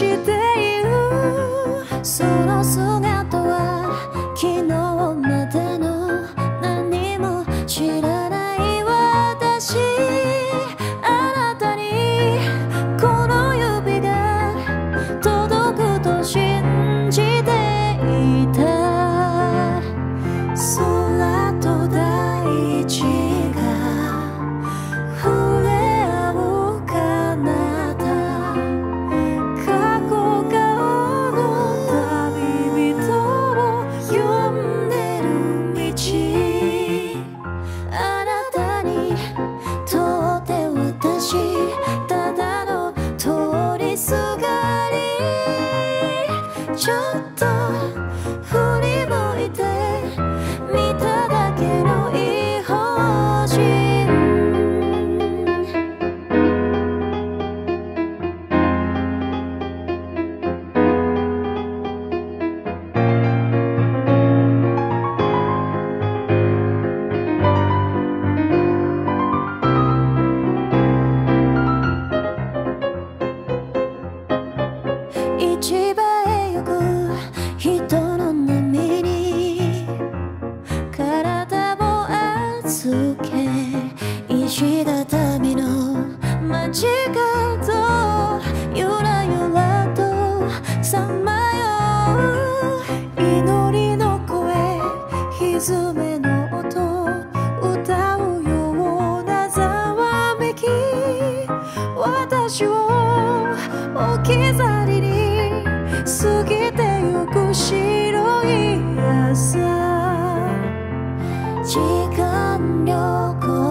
she. ちょっと歪めの音歌うようなざわめき。私を置き去りに過ぎてゆく白い朝。時間旅行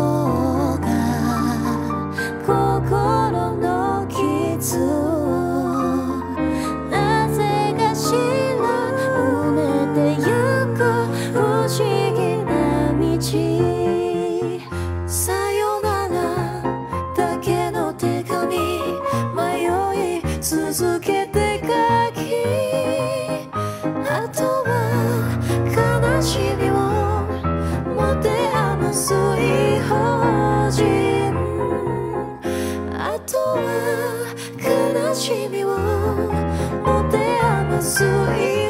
悲しみを持て余す異邦人あとは悲しみを。持て余す異邦人